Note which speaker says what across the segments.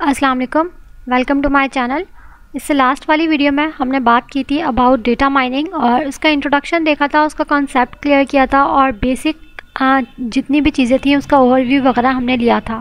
Speaker 1: अस्सलाम वालेकुम welcome to my channel इससे लास्ट वाली वीडियो में हमने बात की थी अबाउट डेटा माइनिंग और उसका इंट्रोडक्शन देखा था, उसका कॉन्सेप्ट क्लियर किया था और बेसिक जितनी भी चीज़ें थी उसका ओवरव्यू वगैरह हमने लिया था।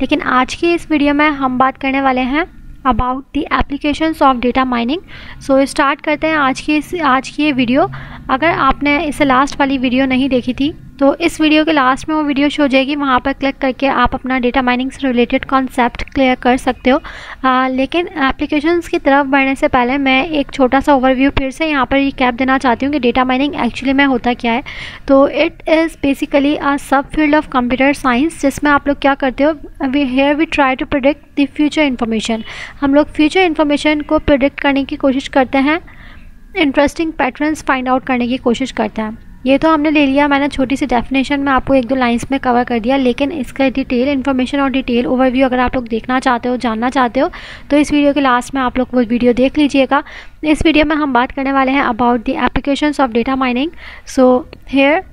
Speaker 1: लेकिन आज की इस वीडियो में हम बात करने वाले हैं about the applications of data mining so start करते हैं आज की इस, आज की ये वीडियो अगर आपने इससे लास्ट वाली वीडियो नहीं देखी थी तो इस वीडियो के लास्ट में वो वीडियो शो हो जाएगी वहाँ पर क्लिक करके आप अपना डेटा माइनिंग से रिलेटेड कॉन्सेप्ट क्लियर कर सकते हो। आ, लेकिन एप्लीकेशंस की तरफ़ बढ़ने से पहले मैं एक छोटा सा ओवरव्यू फिर से यहाँ पर ये कैप देना चाहती हूँ कि डेटा माइनिंग एक्चुअली में होता क्या है। तो इट इज़ बेसिकली अ सब फ़ील्ड ऑफ़ कंप्यूटर साइंस जिसमें आप लोग क्या करते हो we here we try to predict the future information हम लोग फ्यूचर इन्फॉर्मेशन को प्रोडिक्ट करने की कोशिश करते हैं इंटरेस्टिंग पैटर्न्स फाइंड आउट करने की कोशिश करते हैं। ये तो हमने ले लिया, मैंने छोटी सी डेफिनेशन में आपको एक दो लाइंस में कवर कर दिया, लेकिन इसका डिटेल इन्फॉर्मेशन और डिटेल ओवरव्यू अगर आप लोग देखना चाहते हो, जानना चाहते हो तो इस वीडियो के लास्ट में आप लोग वो वीडियो देख लीजिएगा। इस वीडियो में हम बात करने वाले हैं about the application of data mining so here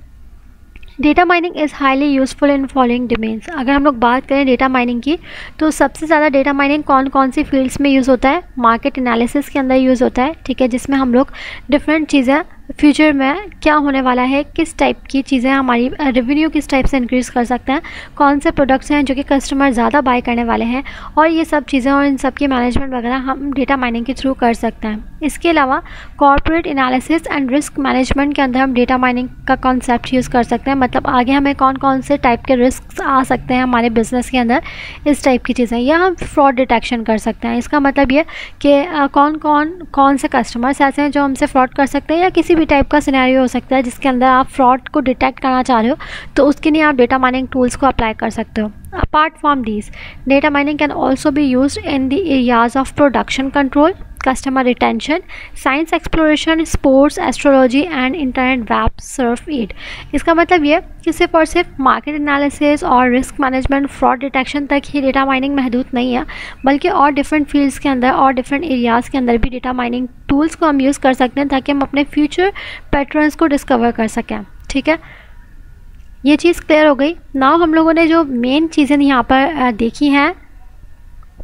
Speaker 1: data mining is highly useful in following domains अगर हम लोग बात करें डेटा माइनिंग की तो सबसे ज़्यादा डेटा माइनिंग कौन कौन सी फील्ड्स में यूज़ होता है? मार्केट एनालिसिस के अंदर यूज़ होता है, ठीक है, जिसमें हम लोग डिफरेंट चीज़ें फ्यूचर में क्या होने वाला है, किस टाइप की चीज़ें हमारी रेवेन्यू किस टाइप से इंक्रीज़ कर सकते हैं, कौन से प्रोडक्ट्स हैं जो कि कस्टमर ज़्यादा बाय करने वाले हैं, और ये सब चीज़ें और इन सब की मैनेजमेंट वगैरह हम डेटा माइनिंग के थ्रू कर सकते हैं। इसके अलावा corporate analysis and risk management के अंदर हम डेटा माइनिंग का कॉन्सेप्ट यूज़ कर सकते हैं मतलब आगे हमें कौन कौन से टाइप के रिस्क आ सकते हैं हमारे बिज़नेस के अंदर, इस टाइप की चीज़ें। या हम फ्रॉड डिटेक्शन कर सकते हैं। इसका मतलब ये कि कौन कौन कौन से कस्टमर्स ऐसे हैं जो हमसे फ्रॉड कर सकते हैं या किसी भी टाइप का सिनेरियो हो सकता है जिसके अंदर आप फ्रॉड को डिटेक्ट करना चाह रहे हो तो उसके लिए आप डेटा माइनिंग टूल्स को अप्लाई कर सकते हो। Apart from these data mining can also be use in the areas of production control customer retention science exploration sports astrology and internet web surf aid इसका मतलब ये कि सिर्फ़ और सिर्फ़ मार्केट एनालिसिस और रिस्क मैनेजमेंट फ्रॉड डिटेक्शन तक ही डेटा माइनिंग महदूद नहीं है, बल्कि और डिफरेंट फील्ड्स के अंदर और डिफरेंट एरियाज़ के अंदर भी डेटा माइनिंग टूल्स को हम यूज़ कर सकते हैं ताकि हम अपने फ्यूचर पैटर्न्स को डिस्कवर कर सकें। ठीक है? ये चीज़ क्लियर हो गई। नाउ हम लोगों ने जो मेन चीज़ें यहाँ पर देखी हैं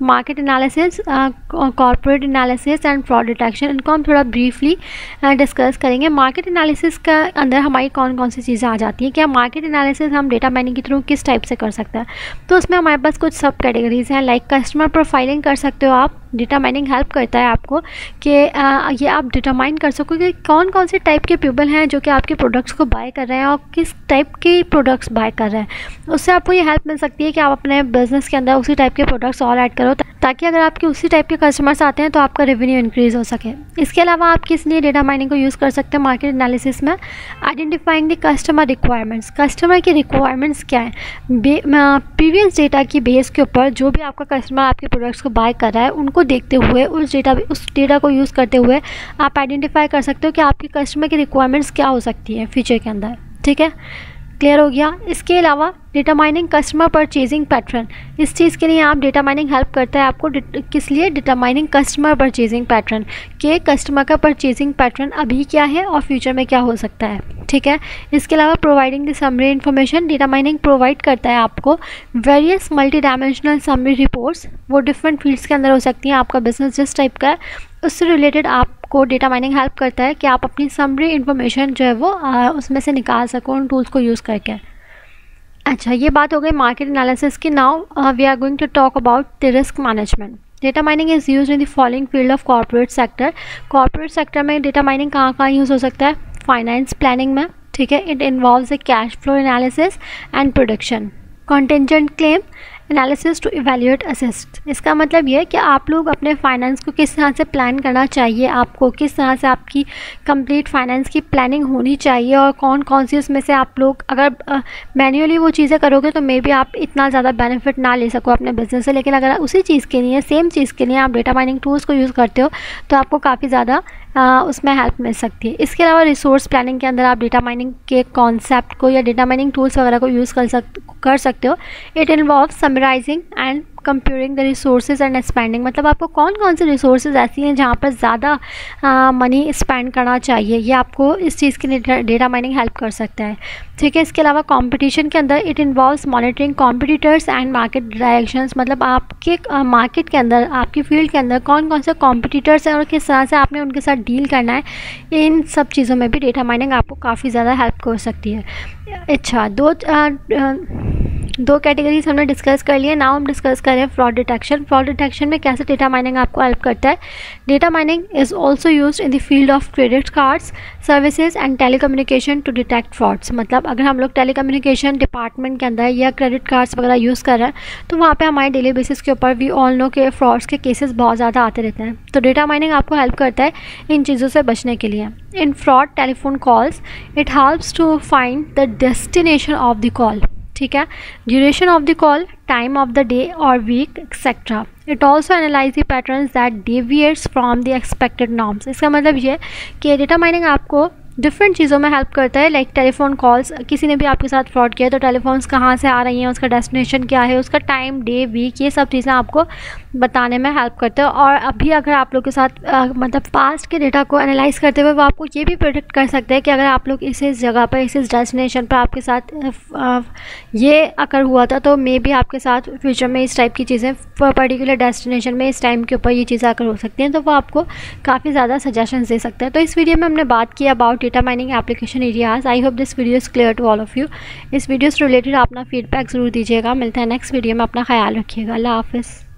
Speaker 1: market analysis corporate analysis and fraud detection इनको हम थोड़ा ब्रीफली डिस्कस करेंगे। मार्केट एनालिसिस का अंदर हमारी कौन कौन सी चीज़ें आ जाती हैं? क्या मार्केट एनालिसिस हम डेटा माइनिंग के थ्रू किस टाइप से कर सकते हैं? तो उसमें हमारे पास कुछ सब कैटेगरीज हैं लाइक कस्टमर प्रोफाइलिंग कर सकते हो आप डेटा माइनिंग हेल्प करता है आपको कि ये आप डिटरमाइन कर सको कि कौन कौन से टाइप के पीपल हैं जो कि आपके प्रोडक्ट्स को बाय कर रहे हैं और किस टाइप के प्रोडक्ट्स बाय कर रहे हैं। उससे आपको ये हेल्प मिल सकती है कि आप अपने बिज़नेस के अंदर उसी टाइप के प्रोडक्ट्स और ऐड करो ताकि अगर आपके उसी टाइप के कस्टमर्स आते हैं तो आपका रेवेन्यू इंक्रीज़ हो सके। इसके अलावा आप किस लिए डेटा माइनिंग को यूज़ कर सकते हैं मार्केट एनालिसिस में? Identifying the customer requirements customer की रिक्वायरमेंट्स क्या है? प्रीवियस डेटा की बेस के ऊपर जो भी आपका कस्टमर आपके प्रोडक्ट्स को बाय कर रहा है, उनको देखते हुए, उस डेटा उस डेटा को यूज़ करते हुए आप आइडेंटिफाई कर सकते हो कि आपके कस्टमर की रिक्वायरमेंट्स क्या हो सकती है फ्यूचर के अंदर। ठीक है? क्लियर हो गया। इसके अलावा data mining customer purchasing pattern इस चीज़ के लिए आप डेटा माइनिंग हेल्प करता है आपको किस लिए? Data mining customer purchasing pattern के कस्टमर का परचेजिंग पैटर्न अभी क्या है और फ्यूचर में क्या हो सकता है। ठीक है? इसके अलावा providing the summary information data mining provide करता है आपको various multi dimensional summary reports वो डिफरेंट फील्ड्स के अंदर हो सकती हैं। आपका बिज़नेस जिस टाइप का है, उससे रिलेटेड आपको डेटा माइनिंग हेल्प करता है कि आप अपनी समरी इन्फॉर्मेशन जो है वो आ, उसमें से निकाल सको उन टूल्स को यूज़ करके। अच्छा ये बात हो गई मार्केट एनालिसिस की। Now we are going to talk about the risk management data mining is use in the following field of corporate sector corporate sector में डेटा माइनिंग कहाँ कहाँ यूज़ हो सकता है? फाइनेंस प्लानिंग में ठीक है? It involves a cash flow analysis and production contingent claim analysis to evaluate assets इसका मतलब ये है कि आप लोग अपने फाइनेंस को किस तरह से प्लान करना चाहिए, आपको किस तरह से आपकी कंप्लीट फाइनेंस की प्लानिंग होनी चाहिए और कौन कौन सी उसमें से आप लोग अगर मैन्युअली वो चीज़ें करोगे तो मे बी आप इतना ज़्यादा बेनिफिट ना ले सको अपने बिज़नेस से। लेकिन अगर उसी चीज़ के लिए सेम चीज़ के लिए आप डेटा माइनिंग टूल्स को यूज़ करते हो तो आपको काफ़ी ज़्यादा उसमें हेल्प मिल सकती है। इसके अलावा रिसोर्स प्लानिंग के अंदर आप डेटा माइनिंग के कॉन्सेप्ट को या डेटा माइनिंग टूल्स वगैरह को यूज़ कर सक, कर सकते हो। It involve summarizing and comparing the resources and spending मतलब आपको कौन कौन से रिसोर्सेज ऐसी हैं जहाँ पर ज़्यादा मनी स्पेंड करना चाहिए? ये आपको इस चीज़ के लिए डेटा माइनिंग हेल्प कर सकता है। ठीक है इसके अलावा कंपटीशन के अंदर it involves monitoring competitors and market directions मतलब आपके मार्केट के अंदर आपकी फ़ील्ड के अंदर कौन कौन से कॉम्पिटिटर्स हैं और किस तरह से आपने उनके साथ डील करना है इन सब चीज़ों में भी डेटा माइनिंग आपको काफ़ी ज़्यादा हेल्प कर सकती है। अच्छा दो आ, आ, दो कैटेगरीज हमने डिस्कस कर लिए। नाउ हम डिस्कस करें फ्रॉड डिटेक्शन फ्रॉड डिटेक्शन में कैसे डेटा माइनिंग आपको हेल्प करता है? Data mining is also use in the field of credit cards services and telecommunication to detect frauds मतलब अगर हम लोग टेलीकम्युनिकेशन डिपार्टमेंट के अंदर या क्रेडिट कार्ड्स वगैरह यूज़ कर रहे हैं तो वहाँ पर हमारे डेली बेसिस के ऊपर वी ऑल नो के फ्रॉड्स के केसेस बहुत ज़्यादा आते रहते हैं। तो डेटा माइनिंग आपको हेल्प करता है इन चीज़ों से बचने के लिए। In fraud telephone calls it helps to find the destination of the call ठीक है? Duration of the call time of the day और week etcetera it also analyze the pattern that deviates from the expected norms इसका मतलब ये कि data mining आपको different चीज़ों में हेल्प करता है लाइक टेलीफोन कॉल्स किसी ने भी आपके साथ फ्रॉड किया तो टेलीफोन्स कहाँ से आ रही हैं उसका डेस्टिनेशन क्या है उसका टाइम डे वीक ये सब चीज़ें आपको बताने में हेल्प करते हैं। और अभी अगर आप लोग के साथ आ, मतलब पास्ट के डेटा को एनालाइज करते हुए वो आपको ये भी प्रोडिक्ट कर सकते हैं कि अगर आप लोग इस इस जगह पर इस इस डेस्टिनेशन पर आपके साथ आ, ये अगर हुआ था तो मे भी आपके साथ फ्यूचर में इस टाइप की चीज़ें पर्टिकुलर डेस्टिनेशन में इस टाइम के ऊपर ये चीज़ें अगर हो सकती हैं तो वो आपको काफ़ी ज़्यादा सजेशन दे सकते हैं। तो इस वीडियो में हमने बात की about data mining application areas I hope this video is clear to all of you इस वीडियो से रिलेटेड अपना फीडबैक ज़रूर दीजिएगा। मिलता है नेक्स्ट वीडियो में। अपना ख्याल रखिएगा। अल्लाह हाफिज़।